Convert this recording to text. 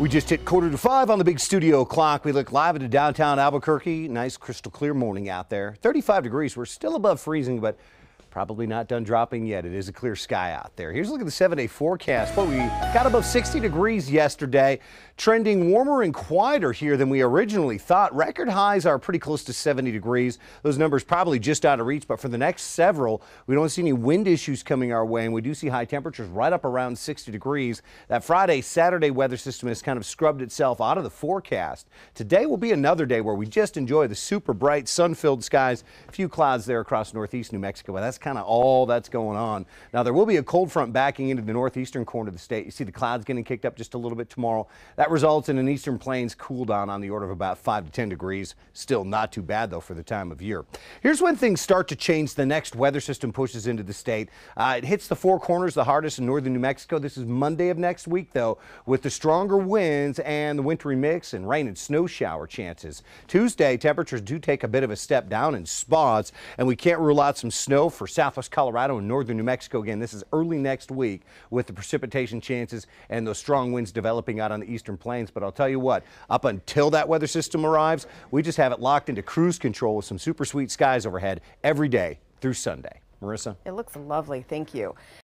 We just hit quarter to five on the big studio clock. We look live into downtown Albuquerque. Nice crystal clear morning out there. 35 degrees. We're still above freezing, but Probably not done dropping yet. It is a clear sky out there. Here's a look at the seven day forecast. Well, we got above 60 degrees yesterday, trending warmer and quieter here than we originally thought. Record highs are pretty close to 70 degrees. Those numbers probably just out of reach, but for the next several, we don't see any wind issues coming our way, and we do see high temperatures right up around 60 degrees. That Friday, Saturday weather system has kind of scrubbed itself out of the forecast. Today will be another day where we just enjoy the super bright, sun filled skies. A few clouds there across northeast New Mexico, but that's that's kind of all that's going on. Now, there will be a cold front backing into the northeastern corner of the state. You see the clouds getting kicked up just a little bit tomorrow. That results in an eastern plains cool down on the order of about 5 to 10 degrees. Still not too bad, though, for the time of year. Here's when things start to change. The next weather system pushes into the state. Uh, it hits the four corners the hardest in northern New Mexico. This is Monday of next week, though, with the stronger winds and the wintry mix and rain and snow shower chances. Tuesday, temperatures do take a bit of a step down in spots, and we can't rule out some snow for southwest Colorado and northern New Mexico. Again, this is early next week with the precipitation chances and those strong winds developing out on the eastern plains. But I'll tell you what, up until that weather system arrives, we just have it locked into cruise control with some super sweet skies overhead every day through Sunday. Marissa? It looks lovely. Thank you.